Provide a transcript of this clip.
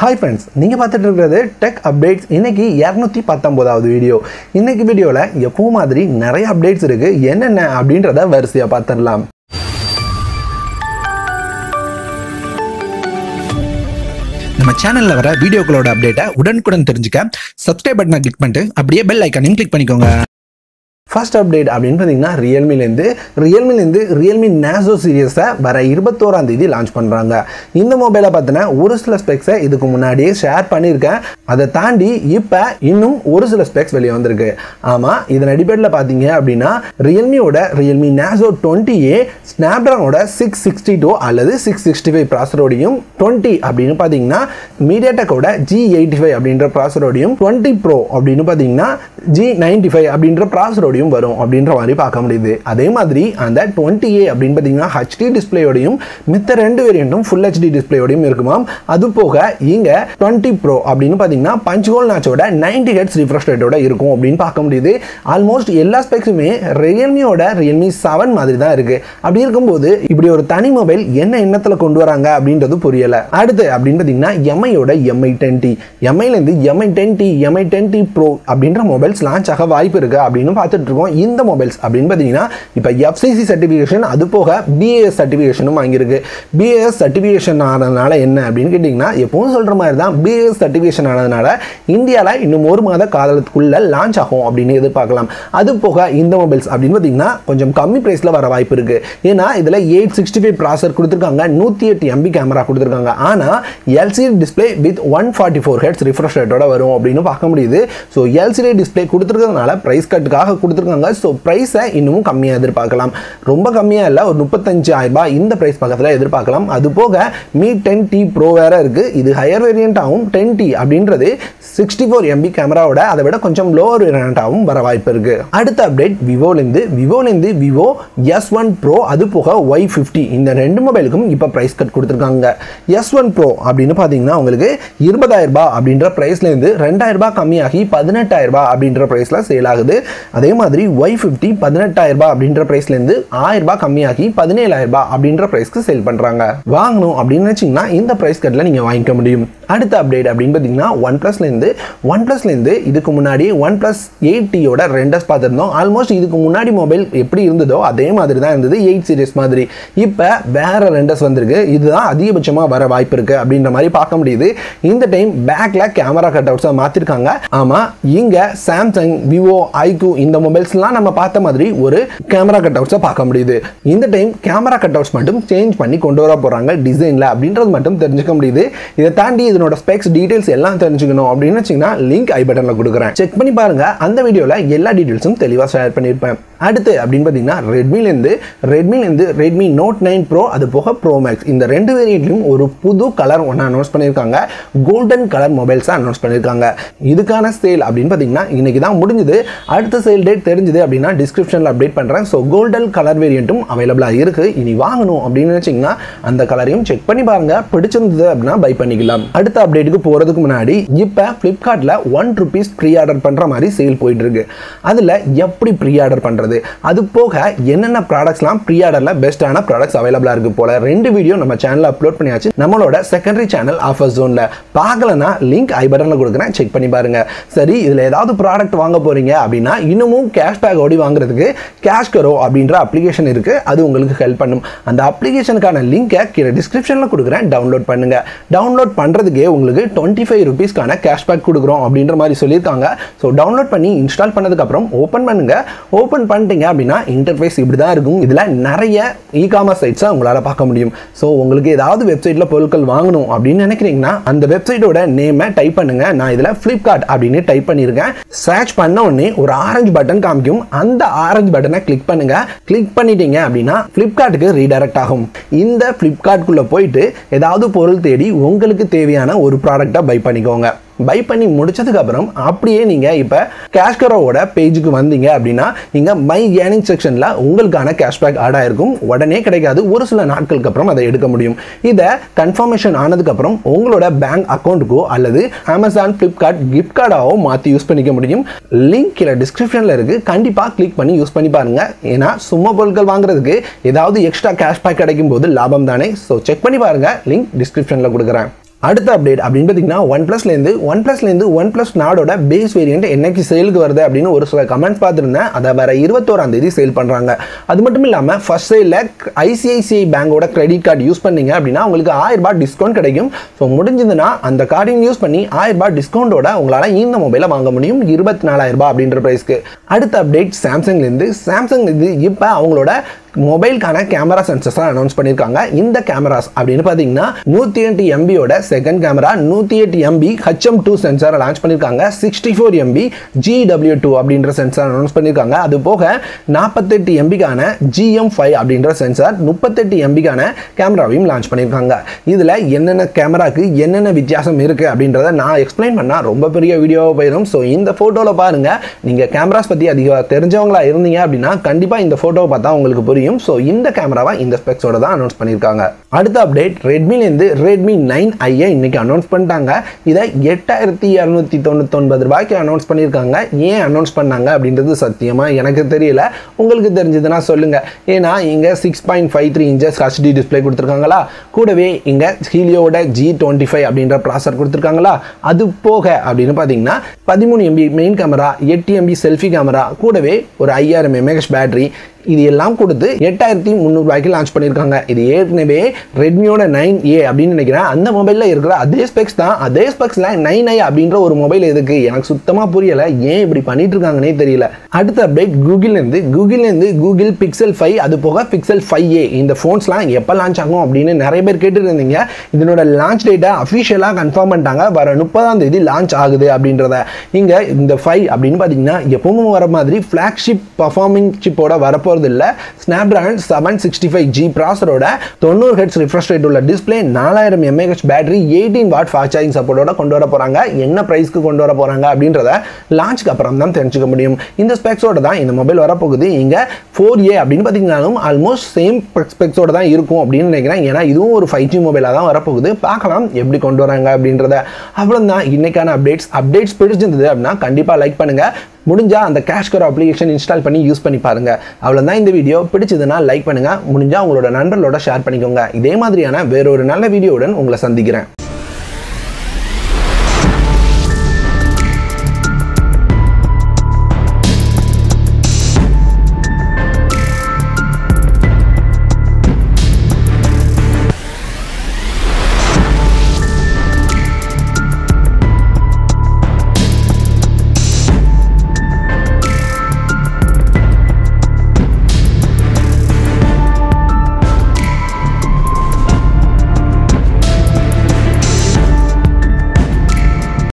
Hi friends நீங்கள் பார்த்துட்டு இருக்கிறது டெக் அப்டேட்ஸ் இன்றைக்கி இரநூத்தி பத்தொம்போதாவது வீடியோ இன்றைக்கு வீடியோவில் எப்பவும் மாதிரி நிறைய அப்டேட்ஸ் இருக்குது என்னென்ன அப்படின்றத வரிசையாக பார்த்துடலாம். நம்ம சேனலில் வர வீடியோக்களோட அப்டேட்டை உடனுக்குடன் தெரிஞ்சுக்க சப்ஸ்கிரைப் பட்டனை கிளிக் பண்ணிட்டு அப்படியே பெல் ஐக்கானையும் கிளிக் பண்ணிக்கோங்க. ஃபர்ஸ்ட் அப்டேட் அப்படின்னு பார்த்தீங்கன்னா ரியல்மிலேருந்து ரியல்மிலேருந்து ரியல்மி நேசோ சீரியஸை வர இருபத்தோராம் தேதி லான்ச் பண்ணுறாங்க இந்த மொபைலை பார்த்தினா ஒரு சில ஸ்பெக்ஸை இதுக்கு முன்னாடியே ஷேர் பண்ணியிருக்கேன். அதை தாண்டி இப்போ இன்னும் ஒரு சில ஸ்பெக்ஸ் வெளியே வந்திருக்கு. ஆமாம் இதன் அடிப்படையில் பார்த்தீங்க அப்படின்னா ரியல்மியோட ரியல்மி நேசோ டுவெண்ட்டி ஏ ஸ்னாப்ட்ராகனோட சிக்ஸ் சிக்ஸ்டி டூ அல்லது சிக்ஸ் சிக்ஸ்டி ஃபைவ் ப்ராசரோடையும் டுவெண்ட்டி அப்படின்னு பார்த்தீங்கன்னா மீடியாடெக்கோட ஜி எயிட்டி ஃபைவ் அப்படின்ற ப்ராசரோடையும் டுவெண்ட்டி ப்ரோ அப்படின்னு பார்த்தீங்கன்னா ஜி நைன்டி ஃபைவ் அப்படின்ற ப்ராசரோடையும் வரும் அப்படின்ற மாதிரி பார்க்க முடியுது. அதே மாதிரி அந்த டுவெண்ட்டி ஏ அப்படின்னு பார்த்தீங்கன்னா ஹெச்டி டிஸ்பிளேயோடையும் மித்த ரெண்டு வேரியண்ட்டும் ஃபுல் ஹெச்டி டிஸ்பிளேயோடையும் இருக்குமாம் அது போக இங்க டுவெண்ட்டி ப்ரோ அப்படின்னு பார்த்தீங்கன்னா பஞ்ச் கோல் நாச்சோட நைன்டி ஹெட்ஸ் ரிஃப்ரெஷ் ரேட்டோட இருக்கும் அப்படின்னு பார்க்க முடியுது. ஆல்மோஸ்ட் எல்லா ஸ்பெக்ஸுமே ரியல்மியோட ரியல்மி செவன் மாதிரி தான் இருக்கு. அப்படி இருக்கும்போது இப்படி ஒரு தனி மொபைல் என்ன எண்ணத்தில் கொண்டு வராங்க அப்படின்றது புரியல. அடுத்து அப்படின்னு பார்த்தீங்கன்னா எம்ஐயோட Mi ten T எம்ஐலேருந்து Mi ten T Mi ten T pro அப்படின்ற மொபைல்ஸ் லான்ச் ஆக வாய்ப்பு இருக்கு அப்படின்னு பார்த்துட்டு இருக்கோம் இந்த மொபைல்ஸ் அப்படின்னு பார்த்தீங்கன்னா இப்போ எஃப்சிசி சர்டிஃபிகேஷன் அது போக பிஏஎஸ் சர்டிஃபிகேஷனும் வாங்கியிருக்கு. பிஏஎஸ் சர்டிஃபிகேஷன் ஆனதுனால என்ன அப்படின்னு கேட்டிங்கன்னா எப்பவும் சொல்கிற மாதிரி தான் பிஏஎஸ் சர்டிஃபிகேஷன் ஆனதுனால இந்தியாவில் இன்னும் ஒரு மாத காலத்துக்குள்ளே லான்ச் ஆகும் அப்படின்னு எதிர்பார்க்கலாம். அது போக இந்த மொபைல்ஸ் அப்படின்னு பார்த்தீங்கன்னா கொஞ்சம் கம்மி ப்ரைஸில் வர வாய்ப்பு இருக்குது ஏன்னா இதில் எயிட் சிக்ஸ்டி ஃபைவ் ப்ராசர் கொடுத்துருக்காங்க நூற்றி எட்டு எம்பி கேமரா கொடுத்துருக்காங்க. ஆனால் LCD display with one forty four hertz refresh ரேட்டோட வரும் அப்படின்னு பார்க்க முடியுது. ஸோ எல்சிடி டிஸ்பிளே கொடுத்துருக்கிறதுனால ப்ரைஸ் கட்டுக்காக கொடுத்து கொடுத்துருக்காங்க. ஸோ ப்ரைஸை இன்னமும் கம்மியாக எதிர்பார்க்கலாம். ரொம்ப கம்மியாக இல்லை ஒரு முப்பத்தஞ்சாயிரரூபா இந்த ப்ரைஸ் பக்கத்தில் எதிர்பார்க்கலாம். அது போக மீ டென் டி ப்ரோ வேறு இருக்குது இது ஹையர் வேரியண்ட்டாகவும் டென் டி அப்படின்றது சிக்ஸ்டி ஃபோர் எம்பி கேமராவோட அதை விட கொஞ்சம் லோவர் வேரியண்ட்டாகவும் வர வாய்ப்பு இருக்குது அடுத்த அப்டேட் விவோலேருந்து விவோலேருந்து விவோ எஸ் ஒன் ப்ரோ அது போக ஒய் ஃபிஃப்டி இந்த ரெண்டு மொபைலுக்கும் இப்போ ப்ரைஸ் கட் கொடுத்துருக்காங்க. எஸ் ஒன் ப்ரோ அப்படின்னு பார்த்தீங்கன்னா உங்களுக்கு இருபதாயிரரூபா அப்படின்ற ப்ரைஸ்லேருந்து ரெண்டாயிரம் ரூபாய் கம்மியாகி பதினெட்டாயிரம் ரூபாய் அப்படின்ற ப்ரைஸில் சேல் ஆகுது. அதே மாதிரி மாதிரி ஒய் ஃபிஃப்டி பதினெட்டாயிரம் ரூபாய் அப்படின்ற ப்ரைஸ்லேருந்து ஆயிரம் ரூபாய் கம்மியாகி பதினேழாயிரம் ரூபாய் அப்படின்ற ப்ரைஸ்க்கு சேல் பண்ணுறாங்க வாங்கணும் அப்படின்னு நினச்சிங்கன்னா இந்த ப்ரைஸ் கட்டில் நீங்கள் வாங்கிக்க முடியும். அடுத்த அப்டேட் அப்படின்னு பார்த்தீங்கன்னா ஒன் ப்ளஸ்லேருந்து ஒன் ப்ளஸ்லேருந்து இதுக்கு முன்னாடி ஒன் ப்ளஸ் எயிட்டியோட ரெண்டர்ஸ் ரெண்டஸ் பார்த்துருந்தோம். ஆல்மோஸ்ட் இதுக்கு முன்னாடி மொபைல் எப்படி இருந்ததோ அதே மாதிரி தான் இருந்தது எயிட் சீரிஸ் மாதிரி. இப்போ வேற ரெண்டஸ் வந்திருக்கு. இதுதான் அதிகபட்சமாக வர வாய்ப்பு இருக்கு அப்படின்ற மாதிரி பார்க்க முடியுது. இந்த டைம் பேக்கில் கேமரா கட் அவுட்ஸாக மாற்றிருக்காங்க ஆமாம் இங்கே சாம்சங் விவோ ஐக்யூ இந்த மொபைல் மொபைல்ஸ்லாம் நம்ம பார்த்த மாதிரி ஒரு கேமரா கட் அவுட்ஸை பார்க்க முடியுது. இந்த டைம் கேமரா கட் அவுட்ஸ் மட்டும் சேஞ்ச் பண்ணி கொண்டு வர போகிறாங்க டிசைனில் அப்படின்றது மட்டும் தெரிஞ்சுக்க முடியுது. இதை தாண்டி இதனோட ஸ்பெக்ஸ் டீடைல்ஸ் எல்லாம் தெரிஞ்சுக்கணும் அப்படின்னு வச்சிங்கன்னா லிங்க் ஐ பட்டனில் கொடுக்குறேன். செக் பண்ணி பாருங்கள் அந்த வீடியோவில் எல்லா டீடைல்ஸும் தெளிவாக ஷேர் பண்ணியிருப்பேன். அடுத்து அப்படின்னு பார்த்தீங்கன்னா ரெட்மிலேருந்து ரெட்மிலேருந்து ரெட்மி நோட் நைன் ப்ரோ அது போக ப்ரோ மேக்ஸ் இந்த ரெண்டு வேரியண்ட்லையும் ஒரு புது கலர் ஒன்று அனௌன்ஸ் பண்ணியிருக்காங்க. கோல்டன் கலர் மொபைல்ஸை அனௌன்ஸ் பண்ணியிருக்காங்க. இதுக்கான சேல் அப்படின்னு பார்த்தீங்கன்னா இன்னைக்கு தான் முடிஞ்சது. அடுத்த சேல் டேட் தெரிஞ்சுது அப்படின்னா டிஸ்கிரிப்ஷனில் அப்டேட் பண்ணுறேன் ஸோ கோல்டன் கலர் வேரியண்ட்டும் அவைலபிளாக இருக்குது இனி வாங்கணும் அப்படின்னு நினச்சிங்கன்னா அந்த கலரையும் செக் பண்ணி பாருங்கள் பிடிச்சிருந்தது அப்படின்னா பை பண்ணிக்கலாம். அடுத்த அப்டேட்டுக்கு போகிறதுக்கு முன்னாடி இப்போ ஃப்ளிப்கார்ட்டில் ஒன் ருபீஸ் ப்ரீ ஆர்டர் பண்ணுற மாதிரி சேல் போயிட்டுருக்கு அதில் எப்படி ப்ரீ ஆர்டர் பண்ணுறது அது போக என்னென்ன ப்ராடக்ட்ஸ்லாம் ப்ரீ ஆர்டரில் பெஸ்ட்டான ப்ராடக்ட்ஸ் அவைலபிளாக இருக்குது போல ரெண்டு வீடியோ நம்ம சேனலில் அப்லோட் பண்ணியாச்சு. நம்மளோட செகண்டரி சேனல் ஆஃபர் ஜோனில் பார்க்கலனா லிங்க் ஐ பட்டனில் கொடுக்குறேன். செக் பண்ணி பாருங்க. சரி இதில் ஏதாவது ப்ராடக்ட் வாங்க போறீங்க அப்படின்னா இன்னமும் கேஷ்பேக் ஓடி வாங்குறதுக்கு கேஷ் கரோ அப்படின்ற அப்ளிகேஷன் இருக்கு. அது உங்களுக்கு ஹெல்ப் பண்ணும். அந்த அப்ளிகேஷனுக்கான லிங்கை கீழே டிஸ்கிரிப்ஷனில் கொடுக்குறேன். டவுன்லோட் பண்ணுங்க. டவுன்லோட் பண்ணுறதுக்கே உங்களுக்கு டுவெண்ட்டி ஃபைவ் ருபீஸ்க்கான கேஷ்பேக் கொடுக்குறோம் அப்படின்ற மாதிரி சொல்லியிருக்காங்க. ஸோ டவுன்லோட் பண்ணி இன்ஸ்டால் பண்ணதுக்கப்புறம் ஓப்பன் பண்ணுங்க. ஓப்பன் பண்ணிட்டீங்க அப்படின்னா இன்டர்ஃபேஸ் இப்படி தான் இருக்கும். இதில் நிறைய இ காமர்ஸ் சைட்ஸை உங்களால் பார்க்க முடியும். ஸோ உங்களுக்கு ஏதாவது வெப்சைட்டில் பொருட்கள் வாங்கணும் அப்படின்னு நினைக்கிறீங்கன்னா அந்த வெப்சைட்டோட நேமை டைப் பண்ணுங்க. நான் இதில் ஃப்ளிப்கார்ட் அப்படின்னு டைப் பண்ணியிருக்கேன். சர்ச் பண்ண உடனே ஒரு ஆரஞ்சு பட்டன் காமிக்கும். அந்த ஆரஞ்சு பட்டனை கிளிக் பண்ணுங்க. கிளிக் பண்ணிட்டீங்க அப்படின்னா ஃப்ளிப்கார்ட்டுக்கு ரீடைரக்ட் ஆகும். இந்த ஃப்ளிப்கார்ட்குள்ளே போயிட்டு ஏதாவது பொருள் தேடி உங்களுக்கு தேவையான ஒரு ப்ராடக்டை பை பண்ணிக்கோங்க. பை பண்ணி முடிச்சதுக்கப்புறம் அப்படியே நீங்கள் இப்போ கேஷ்கரோவோட பேஜுக்கு வந்தீங்க அப்படின்னா நீங்கள் மை ஏர்னிங் செக்ஷனில் உங்களுக்கான கேஷ்பேக் ஆட் ஆயிருக்கும். உடனே கிடைக்காது. ஒரு சில நாட்களுக்கு அப்புறம் அதை எடுக்க முடியும். இதை கன்ஃபர்மேஷன் ஆனதுக்கப்புறம் உங்களோட பேங்க் அக்கௌண்ட்டுக்கோ அல்லது அமேசான் ஃப்ளிப்கார்ட் கிஃப்ட் கார்டாகவோ மாற்றி யூஸ் பண்ணிக்க முடியும். லிங்க் கீழே டிஸ்கிரிப்ஷனில் இருக்குது கண்டிப்பாக கிளிக் பண்ணி யூஸ் பண்ணி பாருங்கள் ஏன்னா சும்மா பொருட்கள் வாங்குறதுக்கு ஏதாவது எக்ஸ்ட்ரா கேஷ்பேக் கிடைக்கும் போது லாபம் தானே. ஸோ செக் பண்ணி பாருங்கள் லிங்க் டிஸ்கிரிப்ஷனில் கொடுக்குறேன். அடுத்த அப்டேட் அப்படின்னு பார்த்தீங்கன்னா ஒன் ப்ளஸ்லேருந்து ஒன் ப்ளஸ்லேருந்து ஒன் ப்ளஸ் நாடோட பேஸ் வேரியண்ட் என்னைக்கு சேலுக்கு வருது அப்படின்னு ஒரு சில கமெண்ட்ஸ் பார்த்துருந்தேன். அதை வர இருபத்தோராம் தேதி சேல் பண்ணுறாங்க அது மட்டும் இல்லாமல் ஃபர்ஸ்ட் சேலில் ஐசிஐசிஐ பேங்கோட கிரெடிட் கார்டு யூஸ் பண்ணீங்க அப்படின்னா உங்களுக்கு ஆயிரம் ரூபாய் டிஸ்கவுண்ட் கிடைக்கும். ஸோ முடிஞ்சதுன்னா அந்த கார்டையும் யூஸ் பண்ணி ஆயிரம் ரூபாய் டிஸ்கவுண்டோட உங்களால் இந்த மொபைலை வாங்க முடியும். இருபத்தி நாலாயிரம் ரூபாய் அப்படின்ற ப்ரைஸ்க்கு அடுத்த அப்டேட் சாம்சங்லேருந்து சாம்சங்லேருந்து இப்போ அவங்களோட மொபைலுக்கான கேமரா சென்சர்ஸ்லாம் அனௌன்ஸ் பண்ணியிருக்காங்க. இந்த கேமராஸ் அப்படின்னு பார்த்தீங்கன்னா நூற்றி எட்டு எம்பியோட செகண்ட் கேமரா நூற்றி எட்டு எம்பி ஹச்எம் டூ சென்சாரை லான்ச் பண்ணியிருக்காங்க. Sixty four MP GW two அப்படின்ற சென்சார் அனௌன்ஸ் பண்ணியிருக்காங்க. அது போக நாற்பத்தெட்டு எம்பிக்கான ஜிஎம் ஃபைவ் அப்படின்ற சென்சார் முப்பத்தெட்டு எம்பிக்கான கேமராவையும் லான்ச் பண்ணியிருக்காங்க. இதில் என்னென்ன கேமராக்கு என்னென்ன வித்தியாசம் இருக்குது அப்படின்றத நான் எக்ஸ்பிளைன் பண்ணால் ரொம்ப பெரிய வீடியோவாக போயிடும். ஸோ இந்த ஃபோட்டோவில் பாருங்கள் நீங்கள் கேமராஸ் பற்றி அதிகமாக தெரிஞ்சவங்களா இருந்தீங்க அப்படின்னா கண்டிப்பாக இந்த ஃபோட்டோவை பார்த்தா உங்களுக்கு புரியும். ஸோ இந்த கேமராவை இந்த ஸ்பெக்ஸோட தான் அனௌன்ஸ் பண்ணியிருக்காங்க. அடுத்த அப்டேட் ரெட்மிலேருந்து ரெட்மி நைன் ஐயை இன்னைக்கு அனௌன்ஸ் பண்ணிட்டாங்க. இதை எட்டாயிரத்தி இரநூத்தி தொண்ணூத்தொன்பது ரூபாய்க்கு அனௌன்ஸ் பண்ணியிருக்காங்க. ஏன் அனௌன்ஸ் பண்ணாங்க அப்படின்றது சத்தியமாக எனக்கு தெரியல. உங்களுக்கு தெரிஞ்சதுன்னா சொல்லுங்கள் ஏன்னா இங்கே six point five three inches HD display கொடுத்துருக்காங்களா? கூடவே இங்கே ஹீலியோட ஜி டுவெண்ட்டி ஃபைவ் அப்படின்ற ப்ராசர் கொடுத்துருக்காங்களா? அது போக அப்படின்னு பார்த்தீங்கன்னா பதிமூணு எம்பி மெயின் கேமரா எட்டு எம்பி செல்ஃபி கேமரா கூடவே ஒரு ஐயாயிரம் எம்ஏஹெச் பேட்டரி இது எல்லாம் கொடுத்து எட்டாயிரத்தி முந்நூறுபாய்க்கு லான்ச் பண்ணியிருக்காங்க. இது ஏற்கனவே ரெட்மியோட நைன் ஏ அப்படின்னு நினைக்கிறேன். அந்த மொபைலில் இருக்கிற அதே ஸ்பெக்ஸ் தான். அதே ஸ்பெக்ஸில் நைன் ஐ அப்படின்ற ஒரு மொபைல் எதுக்கு? எனக்கு சுத்தமாக புரியலை. ஏன் இப்படி பண்ணிட்டு இருக்காங்கன்னே தெரியல. அடுத்த அப்டேட் கூகுள்லேருந்து. கூகுள்லேருந்து கூகுள் பிக்சல் ஃபைவ் அது போக பிக்சல் ஃபைவ் ஏ இந்த ஃபோன்ஸ்லாம் எப்போ லான்ச் ஆகும் அப்படின்னு நிறைய பேர் கேட்டுருந்தீங்க. இருந்தீங்க இதனோட லான்ச் டேட்டை அஃபிஷியலாக கன்ஃபார்ம் பண்ணிட்டாங்க. வர முப்பதாம் தேதி லான்ச் ஆகுது அப்படின்றத. இங்கே இந்த ஃபைவ் அப்படின்னு பார்த்தீங்கன்னா எப்பவும் வர மாதிரி ஃப்ளாக்ஷிப் பர்ஃபார்மிங் சிப்போட போகிறது இல்லை Snapdragon seven sixty five G ப்ராசரோட தொண்ணூறு ஹெட்ஸ் ரிஃப்ரெஷ் ரேட் உள்ள டிஸ்பிளே நாலாயிரம் mAh battery eighteen watt fast charging சப்போர்ட்டோட கொண்டு வர போகிறாங்க என்ன ப்ரைஸ்க்கு கொண்டு வர போகிறாங்க அப்படின்றத லான்ச்சுக்கு அப்புறம் தான் தெரிஞ்சுக்க முடியும். இந்த ஸ்பெக்ஸோட தான் இந்த மொபைல் வரப்போகுது. இங்கே ஃபோர் ஏ அப்படின்னு பார்த்தீங்கன்னாலும் ஆல்மோஸ்ட் சேம் ஸ்பெக்ஸோட தான் இருக்கும் அப்படின்னு நினைக்கிறேன். ஏன்னா இதுவும் ஒரு ஃபைவ் ஜி மொபைலாக தான் வரப்போகுது. பார்க்கலாம் எப்படி கொண்டு வராங்க அப்படின்றத. அவ்வளோதான் இன்னைக்கான அப்டேட்ஸ் அப்டேட்ஸ் பிடிச்சிருந்தது அப்படின்னா கண்டிப்பாக லைக் பண்ணுங்கள் முடிஞ்சால் அந்த கேஷ்கர் அப்ளிகேஷன் இன்ஸ்டால் பண்ணி யூஸ் பண்ணி பாருங்க. அவ்வளோதான் இந்த வீடியோ பிடிச்சதுன்னா லைக் பண்ணுங்கள் முடிஞ்சால் உங்களோட நண்பர்களோட ஷேர் பண்ணிக்கோங்க. இதே மாதிரியான வேறொரு நல்ல வீடியோவுடன் உங்களை சந்திக்கிறேன்.